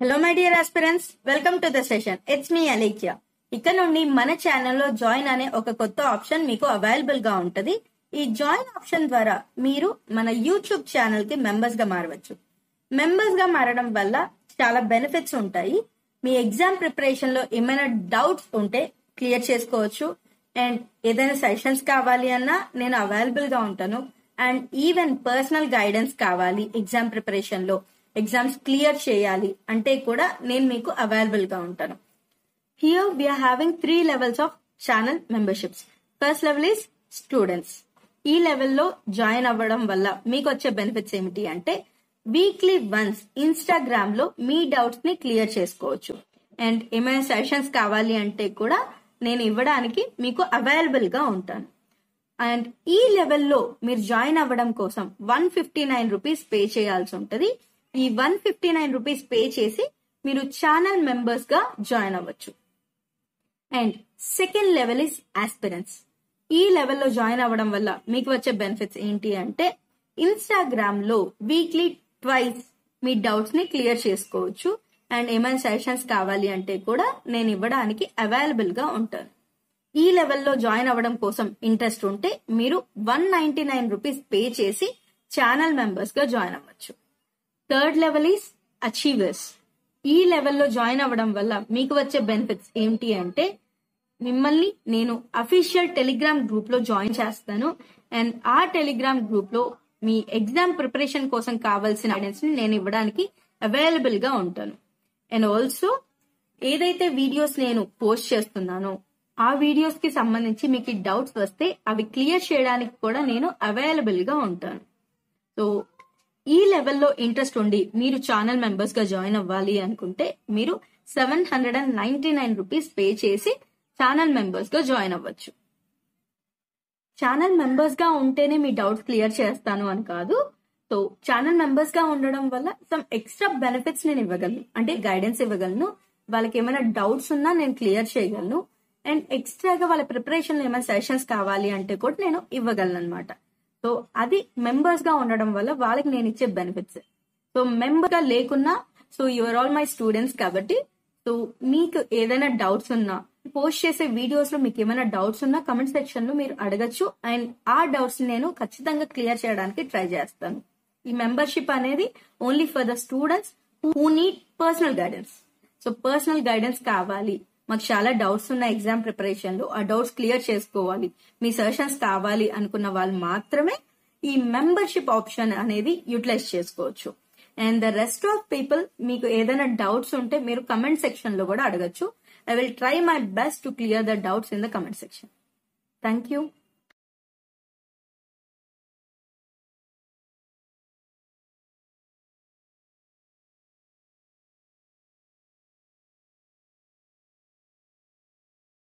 Hello my dear aspirants welcome to the session it's me Alekhya ఇక్కడ నుండి మన ఛానల్లో జాయిన్ అనే ఒక కొత్త ఆప్షన్ మీకు అవైలబుల్గా ఉంటది. ఈ జాయిన్ ఆప్షన్ ద్వారా మీరు మన యూట్యూబ్ ఛానల్కి మెంబర్స్గా మారవచ్చు. మెంబర్స్గా మారడం వల్ల చాలా బెనిఫిట్స్ ఉంటాయి. మీ ఎగ్జామ్ ప్రిపరేషన్లో ఏమైనా డౌట్స్ ఉంటే క్లియర్ చేసుకోవచ్చు. అండ్ ఏదైనా సెషన్స్ కావాలి అన్నా నేను అవైలబుల్గా ఉంటాను. అండ్ ఈవెన్ పర్సనల్ గైడెన్స్ కావాలి ఎగ్జామ్ ప్రిపరేషన్లో. ఎగ్జామ్స్ క్లియర్ చేయాలి అంటే కూడా నేను మీకు అవైలబుల్గా ఉంటాను. Here we are having three levels of channel memberships first level is students ఈ లెవెల్లో జాయిన్ అవ్వడం వల్ల మీకు వచ్చే బెనిఫిట్స్ ఏమిటి అంటే వీక్లీ వన్స్ ఇన్స్టాగ్రామ్లో మీ డౌట్స్ని క్లియర్ చేసుకోవచ్చు. అండ్ ఏమైనా సెషన్స్ కావాలి అంటే కూడా నేను ఇవ్వడానికి మీకు అవైలబుల్గా ఉంటాను. అండ్ ఈ లెవెల్లో మీరు జాయిన్ అవ్వడం కోసం one fifty nine rupees pay చేయాల్సి ఉంటుంది. ఈ one fifty nine rupees pay చేసి మీరు ఛానల్ మెంబర్స్గా జాయిన్ అవ్వచ్చు. And second level is aspirants ఈ లెవెల్లో జాయిన్ అవ్వడం వల్ల మీకు వచ్చే బెనిఫిట్స్ ఏంటి అంటే ఇన్స్టాగ్రామ్లో వీక్లీ ట్వైస్ మీ డౌట్స్ని క్లియర్ చేసుకోవచ్చు. అండ్ ఏమైనా సెషన్స్ కావాలి అంటే కూడా నేను ఇవ్వడానికి అవైలబుల్గా ఉంటాను. ఈ లెవెల్లో జాయిన్ అవ్వడం కోసం ఇంట్రెస్ట్ ఉంటే మీరు one ninety nine rupees pay చేసి ఛానల్ మెంబర్స్గా జాయిన్ అవ్వచ్చు. థర్డ్ లెవెల్ ఈస్ అచీవర్స్ ఈ లెవెల్లో జాయిన్ అవ్వడం వల్ల మీకు వచ్చే బెనిఫిట్స్ ఏంటి అంటే మిమ్మల్ని నేను అఫీషియల్ టెలిగ్రామ్ గ్రూప్లో జాయిన్ చేస్తాను. అండ్ ఆ టెలిగ్రామ్ గ్రూప్లో మీ ఎగ్జామ్ ప్రిపరేషన్ కోసం కావాల్సిన గైడెన్స్ని నేను ఇవ్వడానికి అవైలబుల్గా ఉంటాను. అండ్ ఆల్సో ఏదైతే వీడియోస్ నేను పోస్ట్ చేస్తున్నానో ఆ వీడియోస్కి సంబంధించి మీకు డౌట్స్ వస్తే అవి క్లియర్ చేయడానికి కూడా నేను అవైలబుల్గా ఉంటాను. సో ఈ లెవెల్లో ఇంట్రెస్ట్ ఉండి మీరు ఛానల్ మెంబర్స్గా జాయిన్ అవ్వాలి అనుకుంటే మీరు seven hundred and ninety nine rupees pay చేసి ఛానల్ మెంబర్స్గా జాయిన్ అవ్వచ్చు. ఛానల్ మెంబర్స్గా ఉంటేనే మీ డౌట్స్ క్లియర్ చేస్తాను అని కాదు. సో ఛానల్ మెంబర్స్గా ఉండడం వల్ల సమ్ ఎక్స్ట్రా బెనిఫిట్స్ నేను ఇవ్వగలను. అంటే గైడెన్స్ ఇవ్వగలను. వాళ్ళకి ఏమైనా డౌట్స్ ఉన్నా నేను క్లియర్ చేయగలను. అండ్ ఎక్స్ట్రాగా వాళ్ళ ప్రిపరేషన్ ఏమైనా సెషన్స్ కావాలి అంటే కూడా నేను ఇవ్వగలను అనమాట సో అది మెంబర్స్గా ఉండడం వల్ల వాళ్ళకి నేను ఇచ్చే బెనిఫిట్స్ సో మెంబర్గా లేకున్నా so your all my students కాబట్టి సో మీకు ఏదైనా డౌట్స్ ఉన్నా పోస్ట్ చేసే వీడియోస్లో మీకు ఏమైనా డౌట్స్ ఉన్నా కమెంట్ సెక్షన్లో మీరు అడగచ్చు. అండ్ ఆ డౌట్స్ నేను ఖచ్చితంగా క్లియర్ చేయడానికి ట్రై చేస్తాను. ఈ మెంబర్షిప్ అనేది only for the students who need personal guidance so personal guidance కావాలి. మాకు చాలా డౌట్స్ ఉన్న ఎగ్జామ్ ప్రిపరేషన్లో ఆ డౌట్స్ క్లియర్ చేసుకోవాలి. మీ సెషన్స్ కావాలి అనుకున్న వాళ్ళు మాత్రమే ఈ మెంబర్షిప్ ఆప్షన్ అనేది యూటిలైజ్ చేసుకోవచ్చు. And the rest of people మీకు ఏదైనా డౌట్స్ ఉంటే మీరు కమెంట్ సెక్షన్లో కూడా అడగచ్చు. I will try my best to clear the doubts in the comment section. Thank you